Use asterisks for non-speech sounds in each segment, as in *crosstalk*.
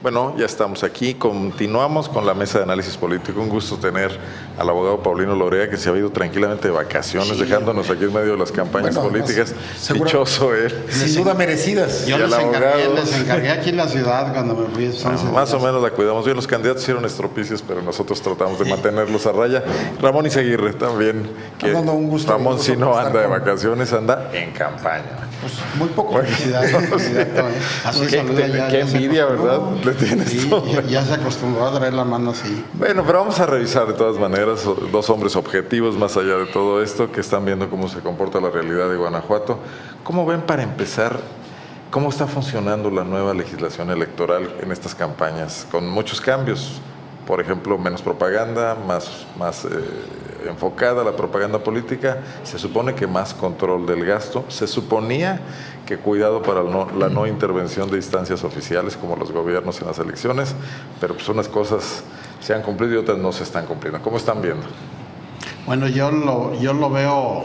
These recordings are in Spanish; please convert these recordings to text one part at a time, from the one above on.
Bueno, ya estamos aquí. Continuamos con la mesa de análisis político. Un gusto tener al abogado Paulino Lorea, que se ha ido tranquilamente de vacaciones, dejándonos aquí en medio de las campañas políticas. Dichoso él. Sin duda merecidas. Yo les encargué, les encargué, aquí en la ciudad cuando me fui. más o menos la cuidamos bien. Los candidatos hicieron estropicios, pero nosotros tratamos de mantenerlos a raya. Ramón Izaguirre también. Que un gusto, Ramón, si no anda de vacaciones, anda en campaña. Pues muy poco felicidad. *laughs* qué, envidia, ¿verdad? Ya, se acostumbró a traer la mano así. Bueno, pero vamos a revisar de todas maneras dos hombres objetivos más allá de todo esto que están viendo cómo se comporta la realidad de Guanajuato. ¿Cómo ven para empezar? ¿Cómo está funcionando la nueva legislación electoral en estas campañas? Con muchos cambios, por ejemplo, menos propaganda, más, más eh, enfocada la propaganda política, se supone que más control del gasto, se suponía que cuidado para la no intervención de instancias oficiales como los gobiernos en las elecciones, pero pues unas cosas se han cumplido y otras no se están cumpliendo. ¿Cómo están viendo? Bueno, yo lo, yo lo veo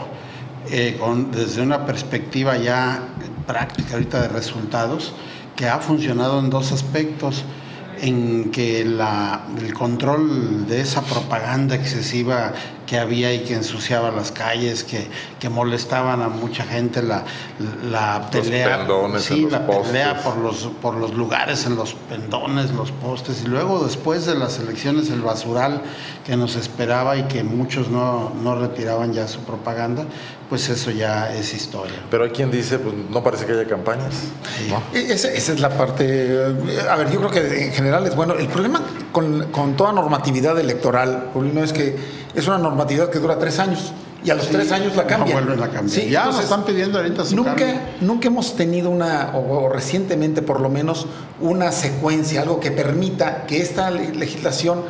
eh, desde una perspectiva ya práctica ahorita de resultados, que ha funcionado en dos aspectos en que el control de esa propaganda excesiva que había y que ensuciaba las calles, que, que molestaban a mucha gente, la, la pelea, sí, la pelea por los, por los lugares en los pendones, los postes, y luego después de las elecciones el basural que nos esperaba y que muchos no, no retiraban ya su propaganda, pues eso ya es historia. Pero hay quien dice, pues no parece que haya campañas. E-, esa, es la parte, eh, a ver, yo creo que en general es bueno. El problema con, con toda normatividad electoral, no es que es una normatividad que dura tres años y a los tres años la cambian. No a Sí, ya nos están pidiendo ahorita su nunca, nunca hemos tenido una, o, recientemente por lo menos, una secuencia, algo que permita que esta legislación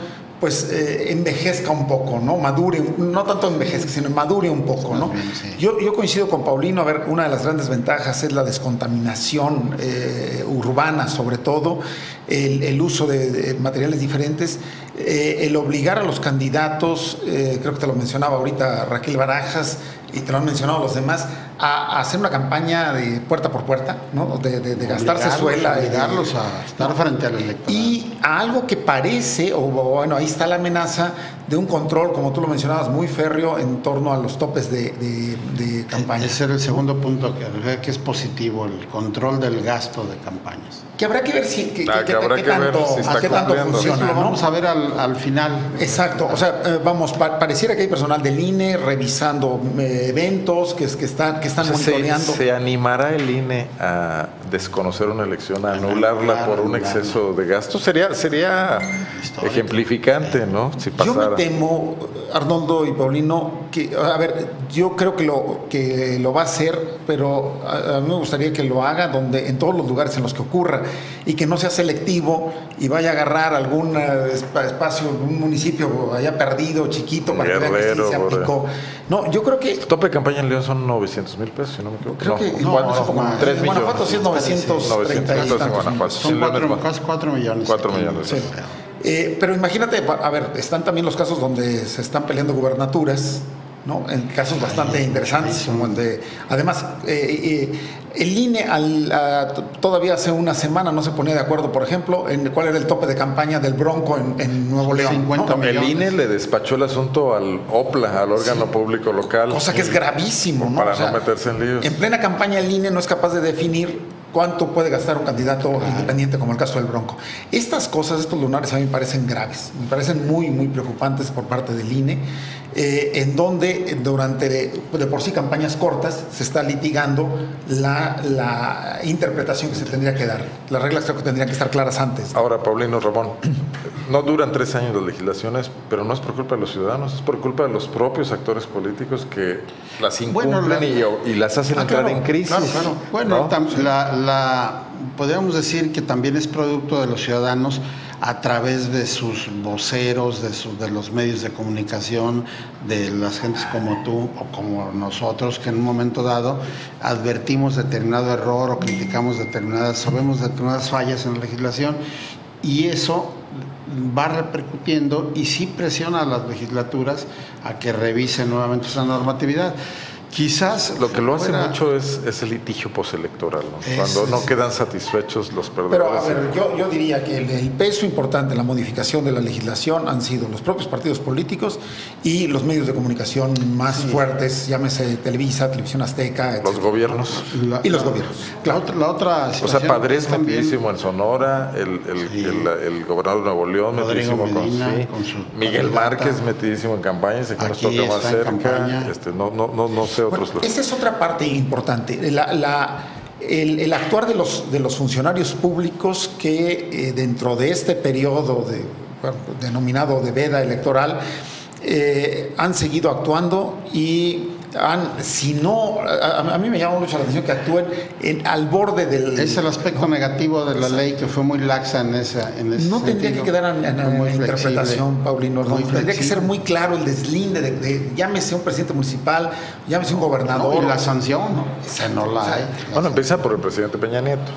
pues eh, envejezca un poco, ¿no? Madure, no tanto envejezca, sino madure un poco, ¿no? Yo, yo coincido con Paulino, a ver, una de las grandes ventajas es la descontaminación eh, urbana, sobre todo, el, uso de, materiales diferentes, eh, el obligar a los candidatos, creo que te lo mencionaba ahorita Raquel Barajas, y te lo han mencionado los demás, a, hacer una campaña de puerta por puerta, ¿no? de, de, gastarse suela. Obligarlos a estar frente al electorado. Y a algo que parece, o bueno, ahí está la amenaza de un control, como tú lo mencionabas, muy férreo en torno a los topes de, de campaña. Ese era el segundo punto que, que es positivo, el control del gasto de campañas. Que habrá que ver si que, ah, tanto, a qué tanto funciona. lo vamos a ver al, final. Exacto, o sea, eh, vamos, pareciera que hay personal del INE revisando eh, eventos que, que están, que están monitoreando. Se, animará el INE a desconocer una elección, anularla por un exceso de gasto? Sería, sería ejemplificante, ¿no? Si Yo me temo, Arnoldo y Paulino, que, a ver, yo creo que lo, que lo va a hacer, pero a, a mí me gustaría que lo haga donde, en todos los lugares en los que ocurra y que no sea selectivo y vaya a agarrar algún eh, espacio, un municipio allá perdido, chiquito, para que vea que sí se aplicó. No, yo creo que... El tope de campaña en León son 900 mil pesos, si no me equivoco. Creo que no, como 3 millones. Guanajuato sí es 930 y tantos. Son 4, casi 4 millones. 4 millones. Sí. Eh, pero imagínate, a ver, están también los casos donde se están peleando gubernaturas, ¿no? En casos bastante interesantes, como el de, además, eh, eh, el INE todavía hace una semana no se ponía de acuerdo, por ejemplo, en cuál era el tope de campaña del Bronco en, Nuevo León. El INE le despachó el asunto al OPLA, al órgano público local. Cosa que es gravísimo, ¿no? Para no meterse en líos. En plena campaña el INE no es capaz de definir cuánto puede gastar un candidato independiente como el caso del Bronco. Estas cosas, estos lunares a mí me parecen graves, me parecen muy, muy preocupantes por parte del INE, eh, en donde durante de, por sí campañas cortas se está litigando la, la, interpretación que se tendría que dar. Las reglas creo que tendrían que estar claras antes. Ahora, Paulino Ramón, no duran tres años las legislaciones, pero no es por culpa de los ciudadanos, es por culpa de los propios actores políticos que las incumplen y, las hacen ah, entrar en crisis. Bueno, la la, podríamos decir que también es producto de los ciudadanos a través de sus voceros, de, de los medios de comunicación, de las gentes como tú o como nosotros, que en un momento dado advertimos determinado error o criticamos determinadas, o vemos determinadas fallas en la legislación, y eso va repercutiendo y sí presiona a las legislaturas a que revisen nuevamente esa normatividad. Quizás lo que lo hace fuera- mucho es, es el litigio postelectoral, ¿no? Es- cuando no quedan satisfechos los Pero perdedores. a ver, yo, yo diría que el, el peso importante en la modificación de la legislación han sido los propios partidos políticos y los medios de comunicación más fuertes, llámese Televisa, Televisión Azteca, los gobiernos. la- y los la- gobiernos, La claro. otra, la otra O sea, situación Padres es también- metidísimo en Sonora, el, el, Sí. el, el gobernador de Nuevo León Rodrigo metidísimo con, Medina, sí. con su Miguel. Márquez metidísimo en campañas, aquí nos toca más cerca. campaña. Este, no, no, no, no sé Otros. esa es otra parte importante. La- la- el, el actuar de los, de los funcionarios públicos que eh, dentro de este periodo de, bueno, denominado de veda electoral eh, han seguido actuando y han, si no, a, a mí me llama mucho la atención que actúen en- al borde del... Es el aspecto negativo de la ley que fue muy laxa en esa en ese No tendría que quedar en, en- la interpretación, Paulino. Muy Tendría que ser muy claro el deslinde de, de- llámese un presidente municipal, llámese un gobernador. No, y la sanción, ¿no? Esa no la O sea, hay. Bueno, empieza por el presidente Peña Nieto.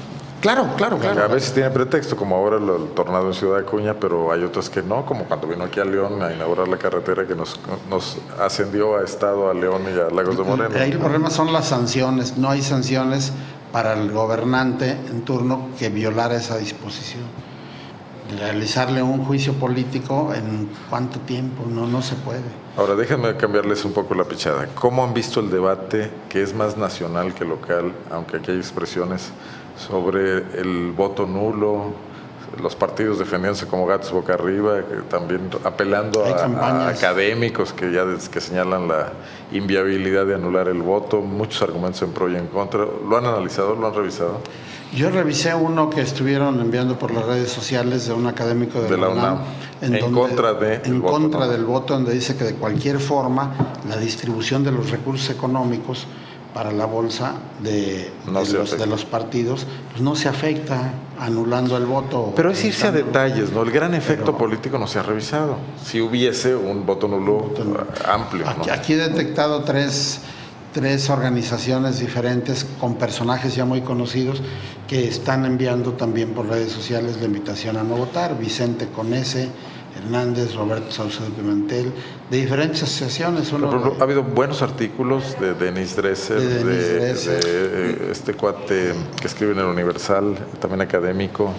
Claro, claro, Que claro. a veces tiene pretexto, como ahora el, el tornado en Ciudad Acuña, pero hay otras que no, como cuando vino aquí a León a inaugurar la carretera que nos, nos ascendió a Estado, a León y a Lagos de Moreno. Ahí el problema son las sanciones. No hay sanciones para el gobernante en turno que violara esa disposición. Realizarle un juicio político en cuánto tiempo, no, no se puede. Ahora déjenme cambiarles un poco la pichada. ¿Cómo han visto el debate que es más nacional que local, aunque aquí hay expresiones sobre el voto nulo, los partidos defendiéndose como gatos boca arriba, que también apelando a, académicos que ya des- que señalan la inviabilidad de anular el voto, muchos argumentos en pro y en contra. ¿Lo han analizado? ¿Lo han revisado? Yo revisé uno que estuvieron enviando por las redes sociales de un académico de, De la UNAM, en contra de en el voto, contra ¿no? del voto, donde dice que de cualquier forma la distribución de los recursos económicos para la bolsa de, No de se los, afecta. de los partidos pues no se afecta anulando el voto. Pero es irse a detalles, ¿no? El gran efecto Pero- político no se ha revisado. Si hubiese un voto nulo Voto nulo. eh, amplio, aquí he detectado tres, tres organizaciones diferentes con personajes ya muy conocidos que están enviando también por redes sociales la invitación a no votar. Vicente Conese, Hernández, Roberto Saucedo Pimentel, de diferentes asociaciones. Uno de- ha habido buenos artículos de Denis Dresser, De Dresser. eh, este cuate que escribe en el Universal, también académico.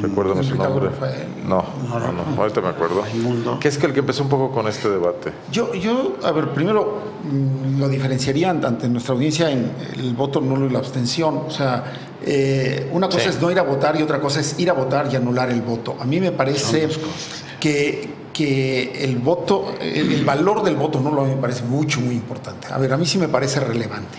Recuérdame su nombre. Rafael. No, no, no, ahorita me acuerdo. Que es que el que empezó un poco con este debate. Yo, yo, a ver, primero mm, lo diferenciaría ante nuestra audiencia en el voto nulo y la abstención. O sea, eh, una cosa Sí. es no ir a votar y otra cosa es ir a votar y anular el voto. A mí me parece. Que, que el voto, el, valor del voto a mí me parece mucho, muy importante. A ver, a mí sí me parece relevante.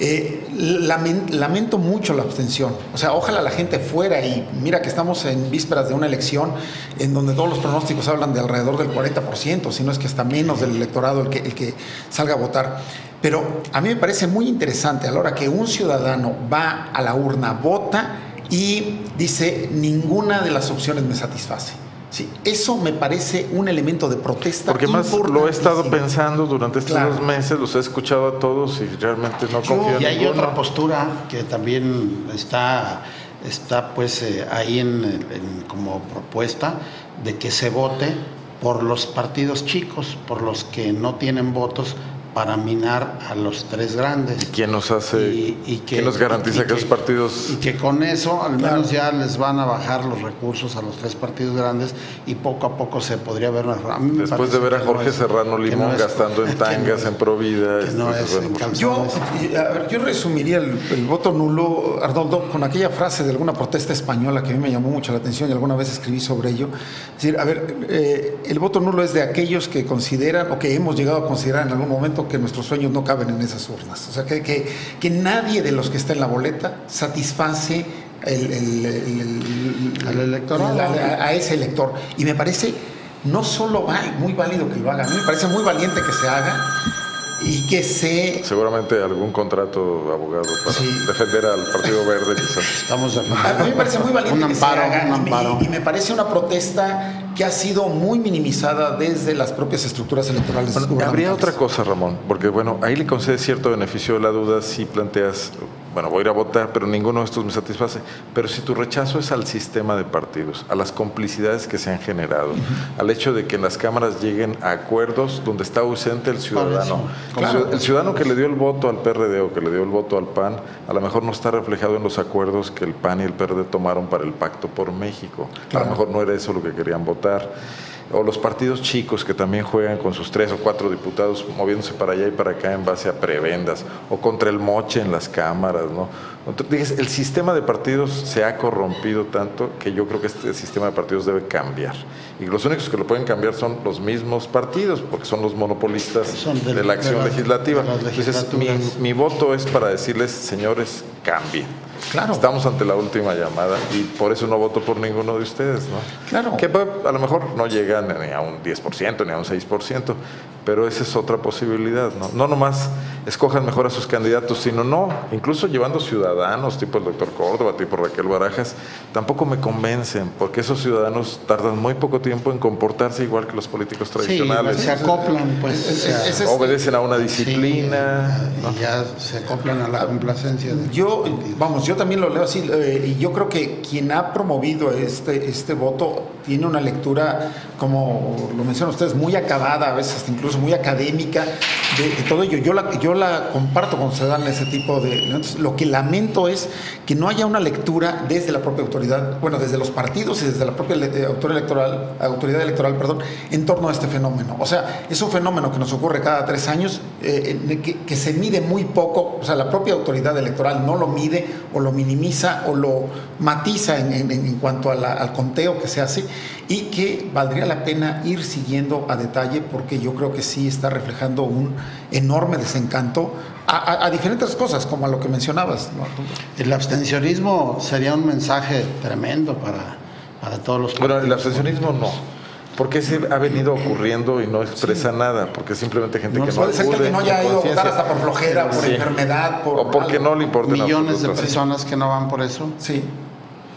Eh, lamen- lamento mucho la abstención. O sea, ojalá la gente fuera y mira que estamos en vísperas de una elección en donde todos los pronósticos hablan de alrededor del 40%, si no es que hasta menos del electorado el que, el que salga a votar. Pero a mí me parece muy interesante a la hora que un ciudadano va a la urna, vota y dice ninguna de las opciones me satisface. Sí, eso me parece un elemento de protesta. Porque más lo he estado pensando durante estos Claro. dos meses, los he escuchado a todos y realmente no Yo- confío en Y hay ninguno. otra postura que también está, está pues eh, ahí en, en- como propuesta de que se vote por los partidos chicos, por los que no tienen votos para minar a los tres grandes. ¿Quién nos hace, Y- y que- quién nos garantiza y que, esos partidos Y que con eso al Claro. menos ya les van a bajar los recursos a los tres partidos grandes y poco a poco se podría ver una... a mí me Después de ver a que no Jorge es- Serrano que Limón no es- gastando en *laughs* que no tangas, es- en Provida, que no este, es bueno, en pues. Yo, Entonces- a ver, yo resumiría el, el voto nulo, Arnoldo, con aquella frase de alguna protesta española que a mí me llamó mucho la atención y alguna vez escribí sobre ello. Es decir, a ver, eh, el voto nulo es de aquellos que consideran o que hemos llegado a considerar en algún momento que nuestros sueños no caben en esas urnas. O sea, que, que, que nadie de los que está en la boleta satisface el, el- el- el- Al electorado. la- a, a ese elector. Y me parece no solo va- muy válido que lo haga, a mí me parece muy valiente que se haga y que se seguramente algún contrato abogado para Sí. defender al Partido Verde quizás. Estamos de A mí me parece muy valiente Un que se amparo, haga, un y me- amparo. Y, me parece una protesta que ha sido muy minimizada desde las propias estructuras electorales. Bueno, habría otra cosa, Ramón, porque bueno, ahí le concede cierto beneficio de la duda si planteas bueno, voy a ir a votar, pero ninguno de estos me satisface. Pero si tu rechazo es al sistema de partidos, a las complicidades que se han generado, al hecho de que en las cámaras lleguen a acuerdos donde está ausente el ciudadano. El ciudadano que le dio el voto al PRD o que le dio el voto al PAN, a lo mejor no está reflejado en los acuerdos que el PAN y el PRD tomaron para el Pacto por México. A lo mejor no era eso lo que querían votar o los partidos chicos que también juegan con sus tres o cuatro diputados moviéndose para allá y para acá en base a prebendas, o contra el moche en las cámaras, ¿no? Entonces, el sistema de partidos se ha corrompido tanto que yo creo que este sistema de partidos debe cambiar. Y los únicos que lo pueden cambiar son los mismos partidos, porque son los monopolistas de, la acción legislativa. Entonces, mi, mi voto es para decirles, señores, cambien. Claro. Estamos ante la última llamada y por eso no voto por ninguno de ustedes, ¿no? Claro. Que a lo mejor no llegan ni a un 10% ni a un 6%, pero esa es otra posibilidad, ¿no? No nomás escojan mejor a sus candidatos, sino no, incluso llevando ciudadanos, tipo el doctor Córdoba, tipo Raquel Barajas, tampoco me convencen, porque esos ciudadanos tardan muy poco tiempo en comportarse igual que los políticos tradicionales. Sí, se acoplan, pues. obedecen a una disciplina. y ya se acoplan a la complacencia. yo, vamos, yo también lo leo así, eh, y yo creo que quien ha promovido este, este voto tiene una lectura, como lo mencionan ustedes, muy acabada, a veces incluso muy académica de, todo ello. Yo la, yo la comparto cuando se dan ese tipo de... lo que lamento es que no haya una lectura desde la propia autoridad, bueno, desde los partidos y desde la propia eh, autoridad electoral, autoridad electoral perdón, en torno a este fenómeno. O sea, es un fenómeno que nos ocurre cada tres años, eh, que, se mide muy poco, o sea, la propia autoridad electoral no lo mide o lo minimiza o lo matiza en, en, cuanto al conteo que se hace y que valdría la pena ir siguiendo a detalle porque yo creo que sí está reflejando un enorme desencanto a, diferentes cosas, como a lo que mencionabas. El abstencionismo sería un mensaje tremendo para, para todos los... Bueno, el abstencionismo no. Porque se ha venido ocurriendo y no expresa nada, porque simplemente gente que no Puede ser que no haya ido a votar hasta por flojera, por enfermedad, por o porque no le importa. Millones de personas que no van por eso. Sí.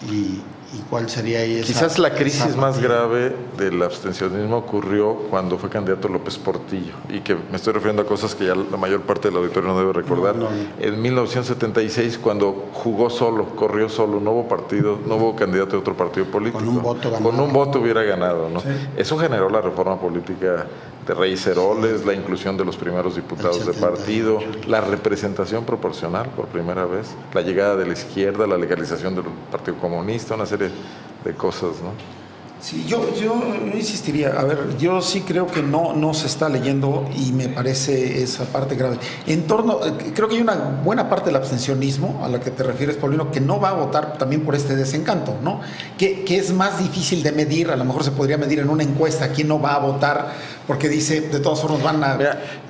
Y ¿Y cuál sería ahí esa, Quizás la crisis más grave del abstencionismo ocurrió cuando fue candidato López Portillo, y que me estoy refiriendo a cosas que ya la mayor parte del auditorio no debe recordar. En 1976, cuando jugó solo, corrió solo, no hubo partido, no hubo candidato de otro partido político. Con un voto ganado. Con un voto hubiera ganado. ¿no? Eso generó la reforma política de Reyes Heroles, la inclusión de los primeros diputados de partido, la representación proporcional por primera vez, la llegada de la izquierda, la legalización del Partido Comunista, una serie de cosas, ¿no? Sí, yo, yo insistiría, a ver, yo sí creo que no, no se está leyendo y me parece esa parte grave. En torno, eh, creo que hay una buena parte del abstencionismo a la que te refieres, Paulino, que no va a votar también por este desencanto, ¿no? Que, que es más difícil de medir, a lo mejor se podría medir en una encuesta quién no va a votar, porque dice, de todas formas van a...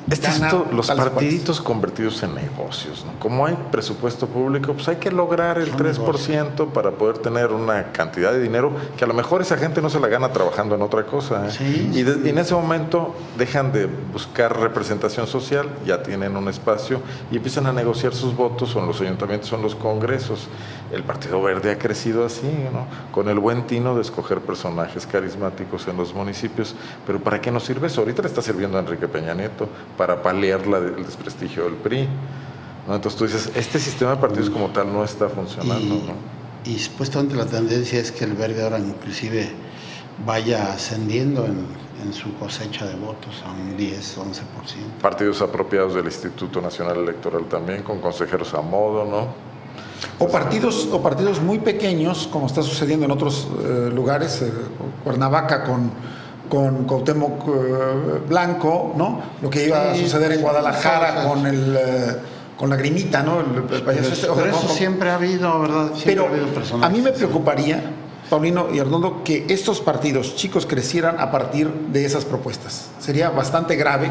Este los partiditos convertidos en negocios. ¿no? Como hay presupuesto público, pues hay que lograr el 3% para poder tener una cantidad de dinero que a lo mejor esa gente no se la gana trabajando en otra cosa. ¿eh? y, en ese momento dejan de buscar representación social, ya tienen un espacio y empiezan a negociar sus votos en los ayuntamientos o en los congresos. El Partido Verde ha crecido así, ¿no? con el buen tino de escoger personajes carismáticos en los municipios. Pero ¿para qué nos sirve eso? Ahorita le está sirviendo a Enrique Peña Nieto para paliar el desprestigio del PRI. Entonces tú dices, este sistema de partidos como tal no está funcionando. Y, y supuestamente la tendencia es que el verde ahora inclusive vaya ascendiendo en, su cosecha de votos a un 10, 11%. Partidos apropiados del Instituto Nacional Electoral también, con consejeros a modo, ¿no? O partidos, o partidos muy pequeños, como está sucediendo en otros eh, lugares, eh, Cuernavaca con con Cuauhtémoc eh, Blanco, ¿no? Lo que iba a suceder en Guadalajara con el eh, con la grimita, ¿no? El, este, eso siempre ha habido, ¿verdad? pero a mí me preocuparía, Paulino y Arnoldo, que estos partidos chicos crecieran a partir de esas propuestas. Sería bastante grave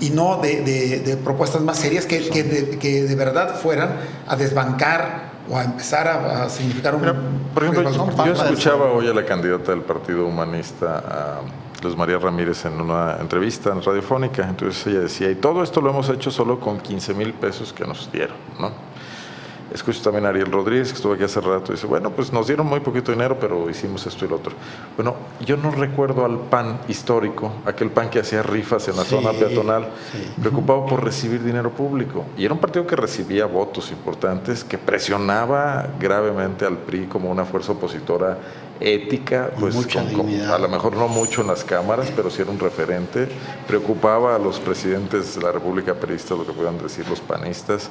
y no de, propuestas más serias que, que, de, verdad fueran a desbancar o a empezar a, significar un... por ejemplo, yo escuchaba hoy a la candidata del Partido Humanista, a Luz María Ramírez en una entrevista en radiofónica. Entonces ella decía, y todo esto lo hemos hecho solo con 15 mil pesos que nos dieron, ¿no? Escucho también a Ariel Rodríguez, que estuvo aquí hace rato, y dice, bueno, pues nos dieron muy poquito dinero, pero hicimos esto y lo otro. Bueno, yo no recuerdo al PAN histórico, aquel PAN que hacía rifas en la zona peatonal, preocupado por recibir dinero público. Y era un partido que recibía votos importantes, que presionaba gravemente al PRI como una fuerza opositora ética, pues a lo mejor no mucho en las cámaras, pero sí era un referente, preocupaba a los presidentes de la República Perista, lo que puedan decir los panistas.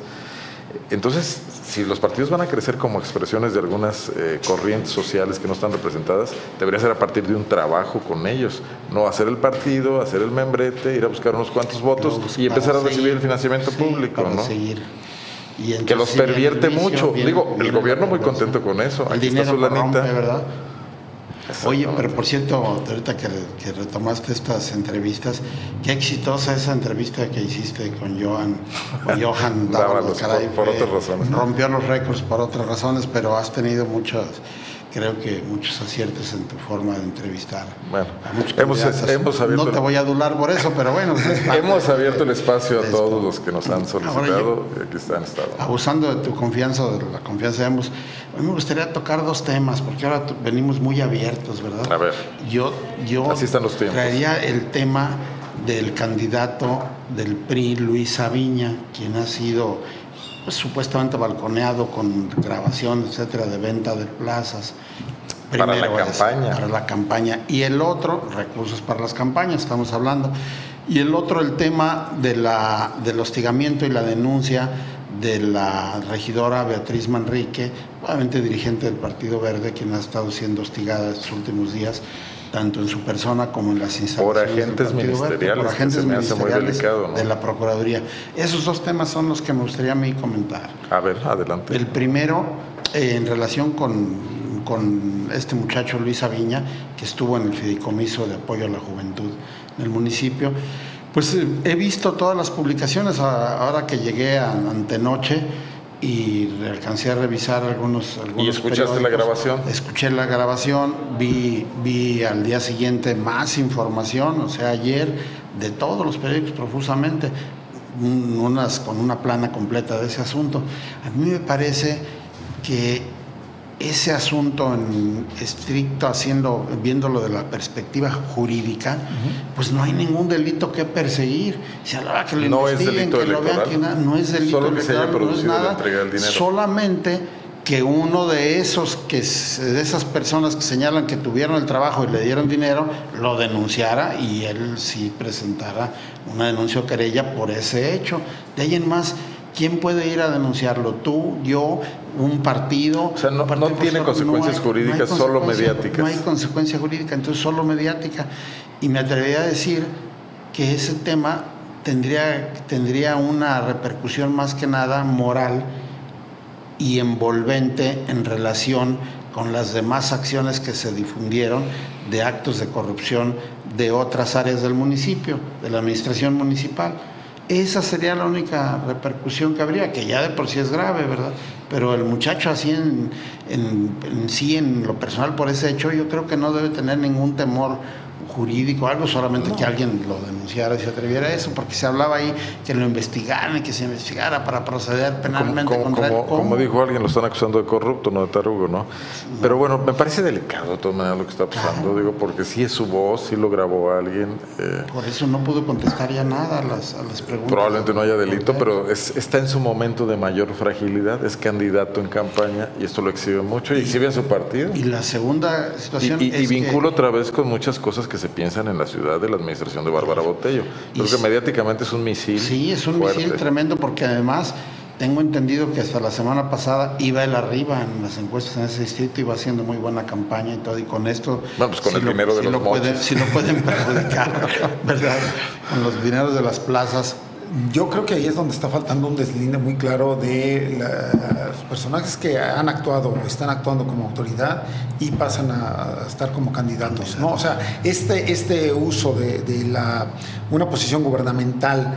Entonces, si los partidos van a crecer como expresiones de algunas eh, corrientes sociales que no están representadas, debería ser a partir de un trabajo con ellos, no hacer el partido, hacer el membrete, ir a buscar unos cuantos votos y empezar a recibir el financiamiento público, ¿no? que los pervierte mucho. Digo, el gobierno muy contento con eso. Aquí está su lanita. ¿verdad? Oye, pero por cierto, ahorita que, retomaste estas entrevistas, qué exitosa esa entrevista que hiciste con Johan, *laughs* Johan por, otras razones. Rompió los récords por otras razones, pero has tenido muchas creo que muchos aciertos en tu forma de entrevistar. Bueno, hemos, hemos, abierto. No te voy a adular por eso, pero bueno. *laughs* hemos abierto el espacio a todos los que nos han solicitado y aquí están estado. Abusando de tu confianza, de la confianza de ambos, a mí me gustaría tocar dos temas, porque ahora venimos muy abiertos, ¿verdad? A ver. Yo, yo Así están los tiempos. traería el tema del candidato del PRI, Luis Aviña, quien ha sido supuestamente balconeado con grabación, etcétera, de venta de plazas. para la campaña. Para la campaña. Y el otro, recursos para las campañas, estamos hablando. Y el otro, el tema de la, del hostigamiento y la denuncia de la regidora Beatriz Manrique, obviamente dirigente del Partido Verde, quien ha estado siendo hostigada estos últimos días tanto en su persona como en las instalaciones por agentes ministeriales, por agentes ministeriales de la Procuraduría. Esos dos temas son los que me gustaría a mí comentar. A ver, adelante. El primero, eh, en relación con, con este muchacho Luis Aviña, que estuvo en el fideicomiso de apoyo a la juventud en el municipio, pues eh, he visto todas las publicaciones ahora que llegué a antenoche y alcancé a revisar algunos, algunos ¿Y escuchaste la grabación? Escuché la grabación, vi, vi al día siguiente más información, o sea, ayer, de todos los periódicos profusamente, unas con una plana completa de ese asunto. A mí me parece que ese asunto en estricto, haciendo, viéndolo de la perspectiva jurídica, pues no hay ningún delito que perseguir. Se hablaba que lo no investiguen, que lo vean, que no es delito Solo electoral, no es nada. Solamente que uno de esos que de esas personas que señalan que tuvieron el trabajo y le dieron dinero lo denunciara y él sí presentara una denuncia o querella por ese hecho. De ahí en más ¿Quién puede ir a denunciarlo? ¿Tú, yo, un partido? O sea, no, tiene consecuencias jurídicas, solo mediáticas. No hay consecuencia jurídica, entonces solo mediática. Y me atrevería a decir que ese tema tendría, tendría una repercusión más que nada moral y envolvente en relación con las demás acciones que se difundieron de actos de corrupción de otras áreas del municipio, de la administración municipal. Esa sería la única repercusión que habría, que ya de por sí es grave, ¿verdad? Pero el muchacho así en, en sí, en lo personal por ese hecho, yo creo que no debe tener ningún temor jurídico, algo solamente que alguien lo denunciara y se atreviera a eso, porque se hablaba ahí que lo investigaran y que se investigara para proceder penalmente como, contra como, Como dijo alguien, lo están acusando de corrupto, no de tarugo, ¿no? Pero bueno, me parece delicado de todas maneras lo que está pasando, digo, porque sí es su voz, sí lo grabó alguien. Eh. Por eso no pudo contestar ya nada a las, a las preguntas. Probablemente no haya delito, pero está en su momento de mayor fragilidad, es candidato en campaña y esto lo exhibe mucho y, exhibe a su partido. Y la segunda situación y, y, vinculo otra vez con muchas cosas que se piensan en la ciudad de la administración de Bárbara Botello. Creo que mediáticamente es un misil. Sí, es un misil tremendo porque además tengo entendido que hasta la semana pasada iba él arriba en las encuestas en ese distrito, iba haciendo muy buena campaña y todo, y con esto... Bueno, pues con el dinero de los lo pueden, Si lo pueden perjudicar, *laughs* ¿verdad? Con los dineros de las plazas yo creo que ahí es donde está faltando un deslinde muy claro de los personajes que han actuado o están actuando como autoridad y pasan a estar como candidatos, ¿no? O sea, este, este uso de, la, una posición gubernamental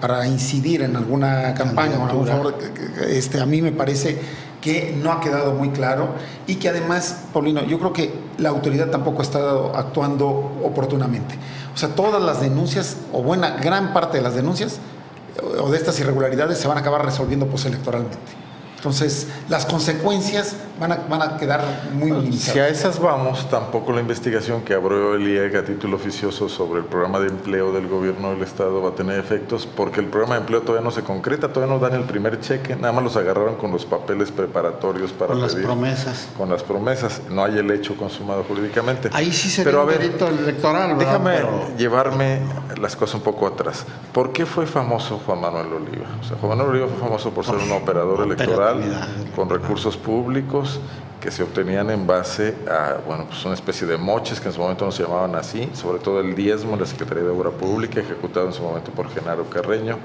para incidir en alguna campaña o algún favor, este, a mí me parece que no ha quedado muy claro y que además, Paulino, yo creo que la autoridad tampoco estado actuando oportunamente. O sea, todas las denuncias, o buena gran parte de las denuncias, o de estas irregularidades se van a acabar resolviendo postelectoralmente. Entonces, las consecuencias van a, van a quedar muy minimizadas. Si a esas vamos, tampoco la investigación que abrió el IEG a título oficioso sobre el programa de empleo del gobierno del Estado va a tener efectos, porque el programa de empleo todavía no se concreta, todavía no dan el primer cheque, nada más los agarraron con los papeles preparatorios para Con las promesas. Con las promesas, no hay el hecho consumado jurídicamente. Ahí sí se Pero ve a un ver, electoral, ¿verdad? Déjame Pero- llevarme las cosas un poco atrás. ¿Por qué fue famoso Juan Manuel Oliva? O sea, Juan Manuel Oliva fue famoso por ser un operador electoral con recursos públicos que se obtenían en base a, bueno, pues una especie de moches que en su momento no se llamaban así, sobre todo el diezmo de la Secretaría de Obra Pública, ejecutado en su momento por Genaro Carreño,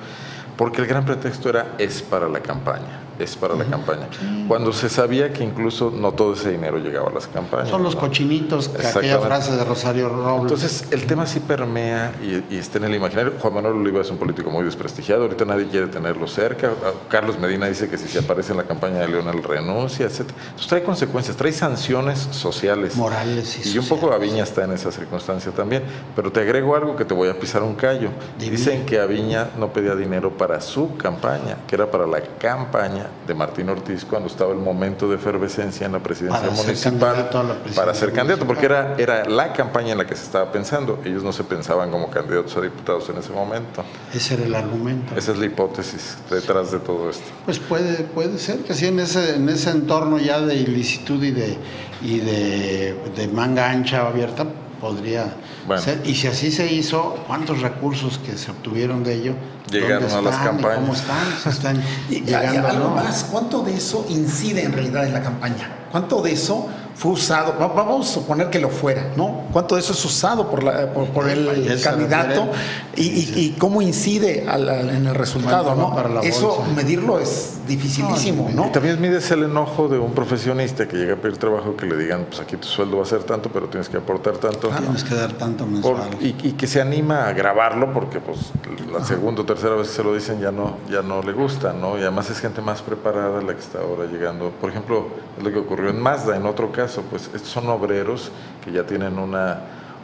porque el gran pretexto era es para la campaña, es para la campaña. Cuando se sabía que incluso no todo ese dinero llegaba a las campañas. Son los ¿no? cochinitos, que aquella frase de Rosario Robles. Entonces, el tema sí permea y, y está en el imaginario. Juan Manuel Oliva es un político muy desprestigiado, ahorita nadie quiere tenerlo cerca. Ah, Carlos Medina dice que si se aparece en la campaña de Leonel renuncia, etc. Entonces, trae consecuencias, trae sanciones sociales. Morales y Y un poco. Aviña está en esa circunstancia también. Pero te agrego algo que te voy a pisar un callo. Dicen que Aviña no pedía dinero para su campaña, que era para la campaña de Martín Ortiz cuando estaba el momento de efervescencia en la presidencia Para ser municipal. la presidencia para ser candidato, porque era, era la campaña en la que se estaba pensando. Ellos no se pensaban como candidatos a diputados en ese momento. Ese era el argumento. Esa es la hipótesis detrás de todo esto. Pues puede, puede ser que sí, en ese, en ese entorno ya de ilicitud y de, y de, de manga ancha abierta, podría Bueno. ser. Y si así se hizo, ¿cuántos recursos que se obtuvieron de ello? Llegaron ¿Dónde a las están y campañas. ¿Cómo están? ¿Se están *laughs* Y llegando algo no? más, ¿cuánto de eso incide en realidad en la campaña? ¿Cuánto de eso fue usado? va- Vamos a suponer que lo fuera, ¿no? ¿Cuánto de eso es usado por, la- por, por el candidato y, y- y cómo incide al- al- en el resultado, ¿Cuánto va ¿no? para la Eso bolsa? medirlo es dificilísimo, No, ¿no? Y también mides el enojo de un profesionista que llega a pedir trabajo que le digan, pues aquí tu sueldo va a ser tanto, pero tienes que aportar tanto. Tienes que dar tanto Por- y, y que se anima a grabarlo porque pues la segunda o tercera vez que se lo dicen ya no, ya no le gusta, ¿no? Y además es gente más preparada la que está ahora llegando. Por ejemplo, es lo que ocurrió en Mazda, en otro caso, pues estos son obreros que ya tienen una,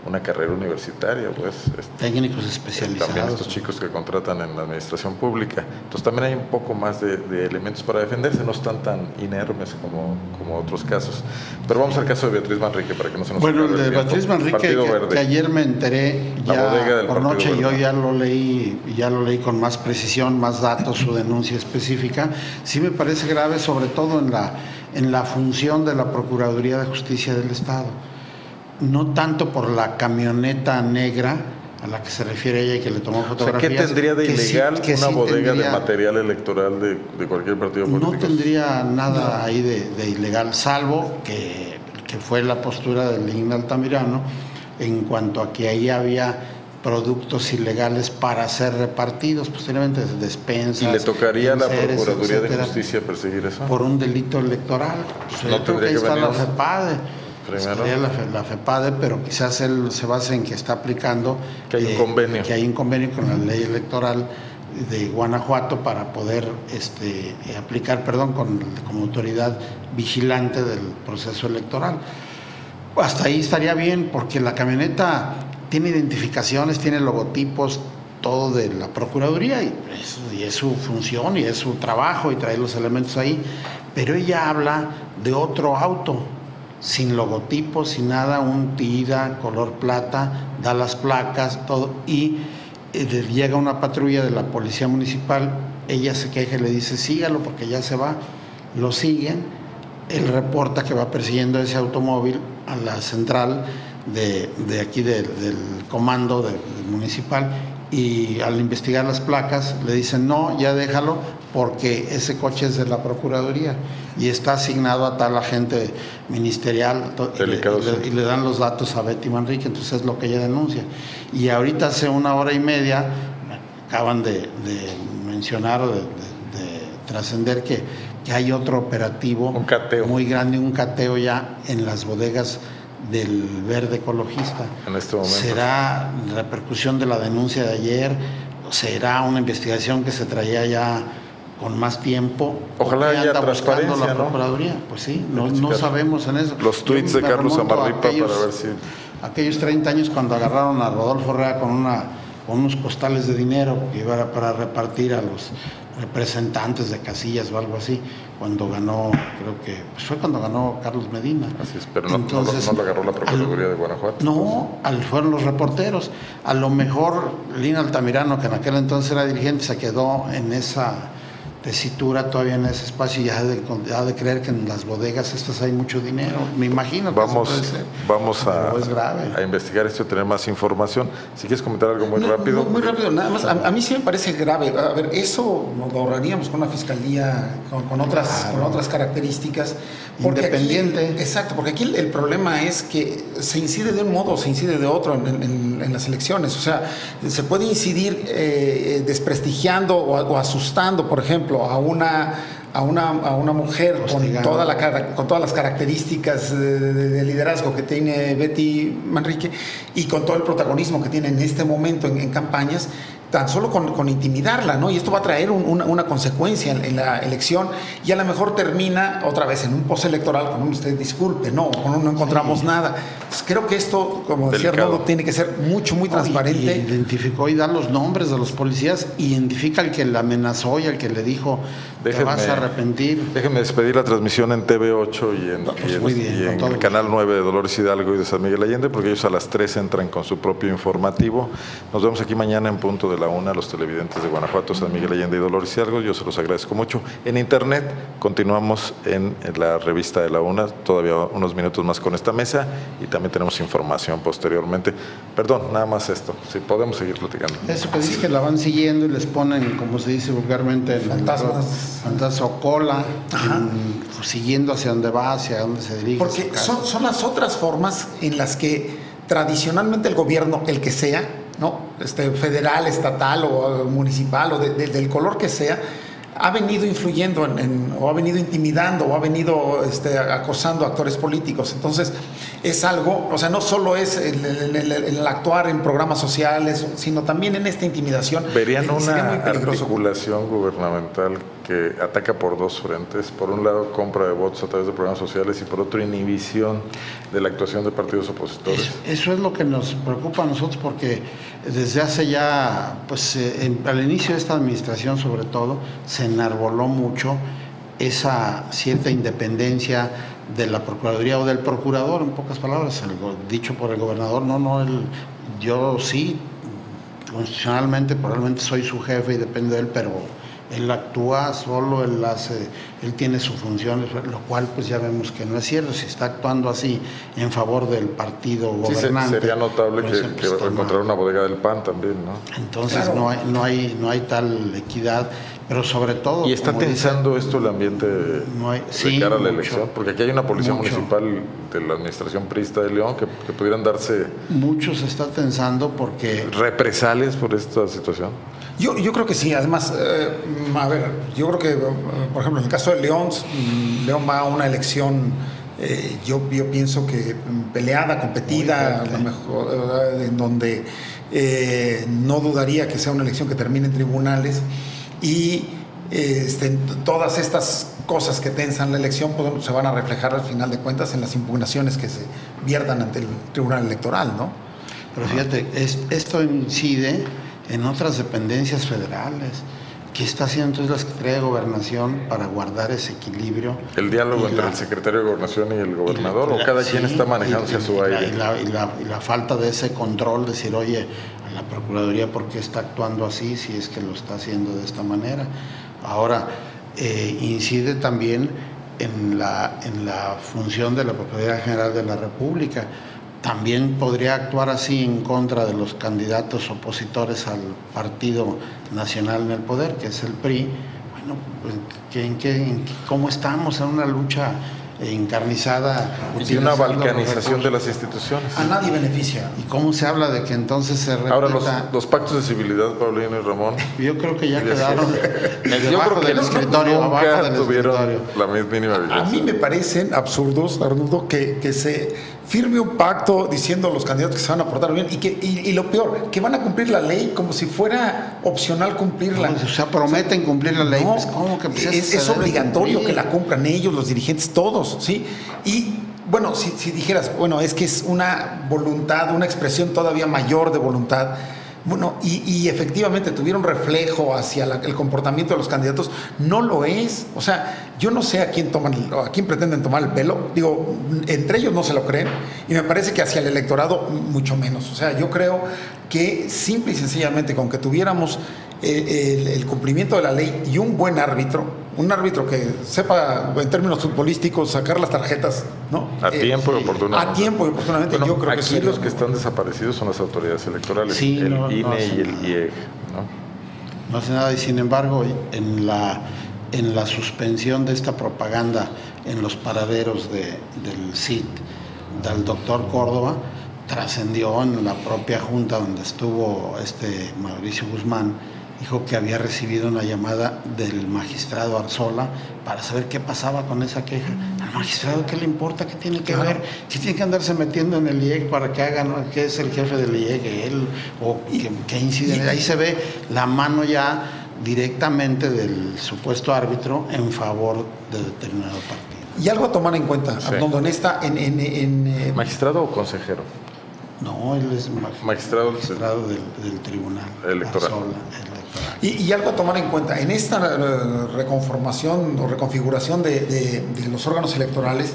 una carrera universitaria, pues. este, Técnicos especializados. también estos chicos que contratan en la administración pública. Entonces también hay un poco más de, de elementos para defenderse, no están tan inermes como, como otros casos. Pero vamos al caso de Beatriz Manrique para que no se nos Bueno, el de. Beatriz Manrique, que, que ayer me enteré ya por noche, yo Verde. ya lo leí, ya lo leí con más precisión, más datos, su denuncia específica. Sí me parece grave, sobre todo en la, en la función de la Procuraduría de Justicia del Estado. No tanto por la camioneta negra a la que se refiere ella y que le tomó O sea, fotografías. ¿qué tendría de que sí- ilegal que una sí bodega tendría- de material electoral de, de cualquier partido político? no tendría nada ahí de, de ilegal, salvo que, que fue la postura del Ligna Altamirano en cuanto a que ahí había productos ilegales para ser repartidos, posteriormente despensas. ¿Y le tocaría a la Procuraduría de Justicia perseguir eso? por un delito electoral. Pues No yo creo que ahí que está la FEPADE. primero. La, la FEPADE, pero quizás él se base en que está aplicando eh, Que hay un convenio. que hay un convenio con la ley electoral de Guanajuato para poder este, eh, aplicar, perdón, con, como autoridad vigilante del proceso electoral. Hasta ahí estaría bien, porque la camioneta tiene identificaciones, tiene logotipos, todo de la Procuraduría, y es, y es su función y es su trabajo y trae los elementos ahí. Pero ella habla de otro auto, sin logotipos, sin nada, un TIDA, color plata, da las placas, todo, y eh, llega una patrulla de la policía municipal, ella se queja y le dice, sígalo porque ya se va, lo siguen, él reporta que va persiguiendo ese automóvil a la central de, de aquí de- del comando de- del municipal y al investigar las placas le dicen no, ya déjalo porque ese coche es de la Procuraduría y está asignado a tal agente ministerial to- y le- Delicado y le- y le dan los datos a Betty Manrique, entonces es lo que ella denuncia. Y ahorita hace una hora y media acaban de, de mencionar de- de trascender que, que hay otro operativo Un cateo. muy grande, un cateo ya en las bodegas del verde ecologista. En este momento. ¿Será repercusión de la denuncia de ayer? ¿O ¿Será una investigación que se traía ya con más tiempo? Ojalá ¿O qué haya anda buscando la ¿no? Procuraduría? Pues sí, no, no sabemos en eso. Los tweets de Carlos Amarripa aquellos- para ver si... Aquellos 30 años cuando agarraron a Rodolfo Herrera con una con unos costales de dinero que iba para repartir a los representantes de casillas o algo así, cuando ganó, creo que pues fue cuando ganó Carlos Medina. Así es, pero no, Entonces, no, lo agarró la Procuraduría de Guanajuato. No, al, fueron los reporteros. A lo mejor Lina Altamirano, que en aquel entonces era dirigente, se quedó en esa tesitura todavía en ese espacio y ha de, de, creer que en las bodegas estas hay mucho dinero. Me imagino que vamos, eso puede ser, Vamos a, a, investigar esto y tener más información. Si quieres comentar algo muy rápido. Muy, rápido, nada más. A, mí sí me parece grave. A ver, eso nos lo ahorraríamos con una fiscalía con, otras, con otras características. Independiente. exacto, porque aquí el, problema es que se incide de un modo o se incide de otro en, en, las elecciones. O sea, se puede incidir eh, desprestigiando o asustando, por ejemplo, a una, a una, a una mujer con, toda la, con todas las características de, liderazgo que tiene Betty Manrique y con todo el protagonismo que tiene en este momento en, en campañas, tan solo con, intimidarla, ¿no? Y esto va a traer una, consecuencia en, la elección y a lo mejor termina otra vez en un postelectoral con un usted disculpe, no, con un no encontramos nada. creo que esto, como decía Arnoldo, tiene que ser mucho, muy transparente. identificó y da los nombres de los policías, identifica al que le amenazó y al que le dijo, te vas a arrepentir. Déjenme despedir la transmisión en TV8 y en, pues el Canal 9 de Dolores Hidalgo y de San Miguel Allende, porque ellos a las 3 entran con su propio informativo. Nos vemos aquí mañana en punto de la una, los televidentes de Guanajuato, San Miguel Allende y Dolores Hidalgo. Yo se los agradezco mucho. En internet continuamos en, la revista de la una, todavía unos minutos más con esta mesa y también tenemos información posteriormente. Perdón, nada más esto, si podemos seguir platicando. Eso que dice que la van siguiendo y les ponen, como se dice vulgarmente, fantasmas. Fantasma o cola, siguiendo hacia dónde va, hacia dónde se dirige. Porque son, son las otras formas en las que tradicionalmente el gobierno, el que sea, ¿no? Este, federal, estatal o municipal o del color que sea, ha venido influyendo en, o ha venido intimidando o ha venido este, acosando a actores políticos. Entonces, es algo, o sea, no solo es el, actuar en programas sociales, sino también en esta intimidación. ¿Verían una articulación gubernamental que ataca por dos frentes? Por un lado, compra de votos a través de programas sociales y por otro, inhibición de la actuación de partidos opositores. Eso, es lo que nos preocupa a nosotros porque desde hace ya, pues eh, al inicio de esta administración sobre todo, se enarboló mucho esa cierta independencia de la Procuraduría o del Procurador, en pocas palabras, dicho por el gobernador, no, no, el, yo sí, constitucionalmente probablemente soy su jefe y depende de él, pero él actúa solo, él hace, él tiene su función, lo cual pues ya vemos que no es cierto, si está actuando así en favor del partido gobernante. sería notable pues, que, que encontrar una bodega del PAN también, ¿no? Entonces no, hay, no, hay, no hay tal equidad, pero sobre todo... ¿Y está tensando esto el ambiente no hay, de cara a la elección? Porque aquí hay una policía municipal de la administración prista de León que, que pudieran darse... Mucho se está tensando porque... ¿Represales por esta situación? Yo, yo creo que sí, además, eh, a ver, yo creo que, eh, por ejemplo, en el caso de León, mm, León va a una elección, eh, yo, yo pienso que peleada, competida, a lo mejor, en donde no dudaría que sea una elección que termine en tribunales y este, todas estas cosas que tensan la elección pues, se van a reflejar al final de cuentas en las impugnaciones que se viertan ante el Tribunal Electoral, ¿no? Pero fíjate, esto incide en otras dependencias federales. ¿Qué está haciendo entonces la Secretaría de Gobernación para guardar ese equilibrio? ¿El diálogo entre el secretario de Gobernación y el gobernador? ¿O cada quien está manejándose a su aire? Y la, y, la, falta de ese control, decir, oye, a la Procuraduría, ¿por qué está actuando así si es que lo está haciendo de esta manera? Ahora, eh, incide también en la, en la función de la Procuraduría General de la República también podría actuar así en contra de los candidatos opositores al Partido Nacional en el Poder, que es el PRI. Bueno, pues, ¿en qué, ¿cómo estamos en una lucha encarnizada. Y una balcanización de las instituciones. A nadie beneficia. ¿Y cómo se habla de que entonces se repita? Ahora, los, pactos de civilidad, Paulino y Ramón. Yo creo que ya quedaron *laughs* debajo del escritorio. Nunca del tuvieron la mínima A mí me parecen absurdos, Arnoldo, que, que se firme un pacto diciendo a los candidatos que se van a portar bien y, que, y, lo peor, que van a cumplir la ley como si fuera opcional cumplirla. o sea, prometen cumplir la ley. pues, ¿cómo que pues, es, obligatorio que la cumplan ellos, los dirigentes, todos, ¿sí? Y bueno, si, si, dijeras, bueno, es que es una voluntad, una expresión todavía mayor de voluntad, Bueno, y, efectivamente tuvieron reflejo hacia el comportamiento de los candidatos. No lo es. O sea, yo no sé a quién toman, a quién pretenden tomar el pelo. Digo, entre ellos no se lo creen. Y me parece que hacia el electorado mucho menos. O sea, yo creo que simple y sencillamente con que tuviéramos eh, el, cumplimiento de la ley y un buen árbitro, un árbitro que sepa en términos futbolísticos sacar las tarjetas, ¿no? A eh, tiempo y oportunamente. A tiempo y oportunamente. yo creo aquí los que están desaparecidos son las autoridades electorales, el INE y el IEG, ¿no? No hace nada y sin embargo en la en la suspensión de esta propaganda en los paraderos de, del CIT del doctor Córdoba trascendió en la propia junta donde estuvo este Mauricio Guzmán dijo que había recibido una llamada del magistrado Arzola para saber qué pasaba con esa queja. Al magistrado, ¿qué le importa? ¿Qué tiene que ver? Si tiene que andarse metiendo en el IEG para que hagan, que es el jefe del IEG, él, o qué incide. Ahí se ve la mano ya directamente del supuesto árbitro en favor de determinado partido. Y algo a tomar en cuenta, sí. en esta, en, eh, ¿Magistrado o consejero? No, él es magistrado, del, tribunal electoral. Y, algo a tomar en cuenta, en esta eh, reconformación o reconfiguración de, los órganos electorales,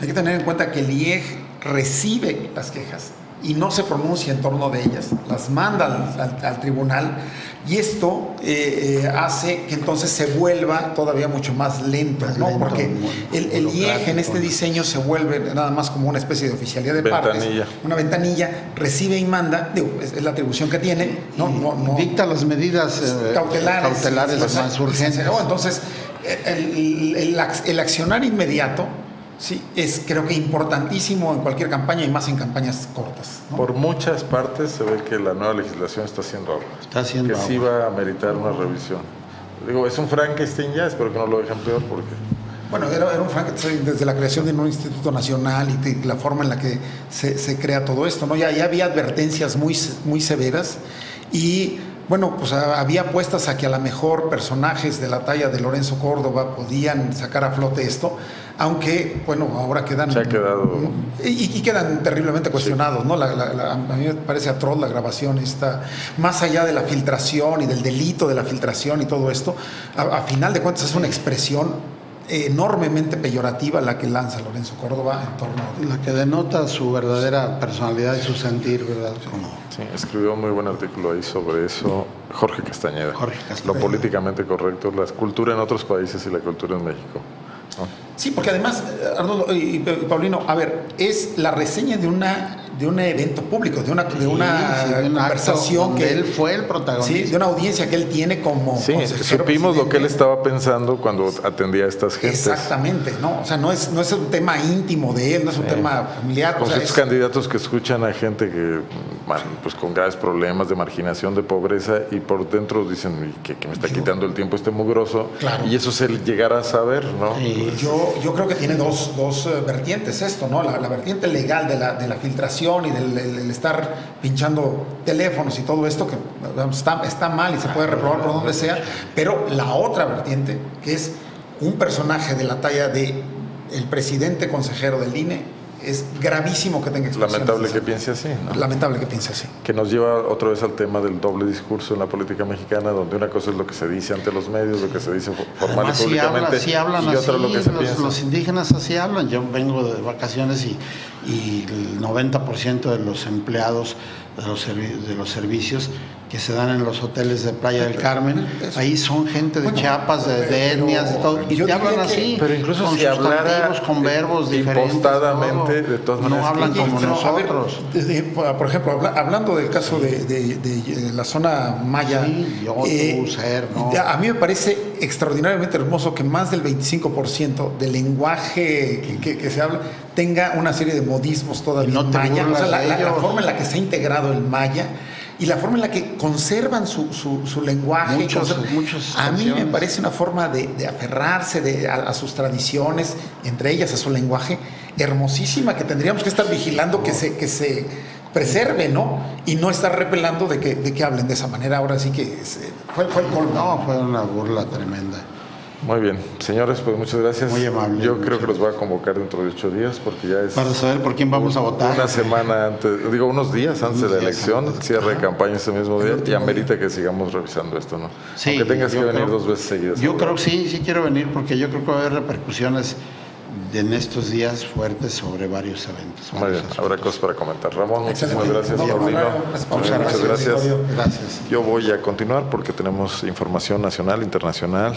hay que tener en cuenta que el IEG recibe las quejas y no se pronuncia en torno de ellas, las manda al tribunal y esto eh, eh, hace que entonces se vuelva todavía mucho más lento, ¿no? Porque el, el IEG en este diseño se vuelve nada más como una especie de oficialidad de partes, una ventanilla, recibe y manda, digo, es, la atribución que tiene, ¿no? no, Dicta las medidas eh, cautelares, cautelares más urgentes. Entonces, el, el, el accionar inmediato Sí, es creo que importantísimo en cualquier campaña y más en campañas cortas. Por muchas partes se ve que la nueva legislación está haciendo algo. Está haciendo Que sí va a meritar una revisión. Digo, es un Frankenstein ya, espero que no lo dejen peor porque... Bueno, era, un Frankenstein desde la creación de un instituto nacional y la forma en la que se, crea todo esto, ¿no? Ya, ya había advertencias muy, muy severas y bueno, pues había apuestas a que a lo mejor personajes de la talla de Lorenzo Córdoba podían sacar a flote esto, aunque, bueno, ahora quedan... Se ha quedado... Y, quedan terriblemente cuestionados, ¿no? a mí me parece atroz la grabación está más allá de la filtración y del delito de la filtración y todo esto, a, final de cuentas es una expresión enormemente peyorativa la que lanza Lorenzo Córdoba en torno a... La que denota su verdadera personalidad y su sentir, ¿verdad? Sí, escribió un muy buen artículo ahí sobre eso Jorge Castañeda. Jorge Castañeda. Lo políticamente correcto, la cultura en otros países y la cultura en México. Sí, porque además, eh, Arnoldo y Paulino, a ver, es la reseña de una de un evento público, de una, de una conversación que él fue el protagonista. Sí, de una audiencia que él tiene como. Sí, supimos lo que él estaba pensando cuando atendía a estas gentes. Exactamente, ¿no? O sea, no es, no es un tema íntimo de él, no es un tema familiar. Con estos candidatos que escuchan a gente que, bueno, pues con graves problemas de marginación, de pobreza, y por dentro dicen que, me está quitando el tiempo este mugroso. Y eso se llegará a saber, ¿no? Yo, yo creo que tiene dos, dos eh, vertientes esto, ¿no? La, la vertiente legal de la, de la filtración y del estar pinchando teléfonos y todo esto, que está, mal y se puede reprobar por donde sea, pero la otra vertiente, que es un personaje de la talla de presidente consejero del INE, es gravísimo que tenga Lamentable que piense así. ¿no? Lamentable que piense así. Que nos lleva otra vez al tema del doble discurso en la política mexicana, donde una cosa es lo que se dice ante los medios, lo que se dice formal y públicamente, y otra lo que se los, piensa. Los indígenas así hablan. Yo vengo de vacaciones y, y el 90% de los empleados de los, de los servicios que se dan en los hoteles de Playa del Carmen. Ahí son gente de Chiapas, de, etnias, de todo. Y te hablan así. Pero incluso con si hablara con verbos diferentes. Impostadamente, de todas maneras. No hablan como nosotros. por ejemplo, hablando del caso de, la zona maya. Eh, ser, ¿no? A mí me parece extraordinariamente hermoso que más del 25% del lenguaje que, se habla tenga una serie de modismos todavía no maya. O sea, la forma en la que se ha integrado el maya y la forma en la que conservan su, su, lenguaje. Muchos, a mí me parece una forma de, aferrarse de, a, sus tradiciones, entre ellas a su lenguaje, hermosísima, que tendríamos que estar vigilando que, se, que se preserve, ¿no? Y no estar repelando de que, de que hablen de esa manera. Ahora sí que fue, fue el colmo. No, fue una burla tremenda. Muy bien, señores, pues muchas gracias. Muy amable. Yo creo que los voy a convocar dentro de ocho días porque ya es... Para saber por quién vamos a votar. Una semana antes, digo, unos días antes de la elección, antes. cierre de campaña ese mismo día y amerita que sigamos revisando esto, ¿no? Sí, Aunque tengas que yo venir creo- dos veces seguidas. Yo creo que sí, sí quiero venir porque yo creo que va a haber repercusiones de- en estos días fuertes sobre varios eventos. Muy varios bien, asuntos. habrá cosas para comentar. Ramón, muchísimas gracias. No, no, Paulino, no, gracias muchas gracias. Gracias. Yo voy a continuar porque tenemos información nacional, internacional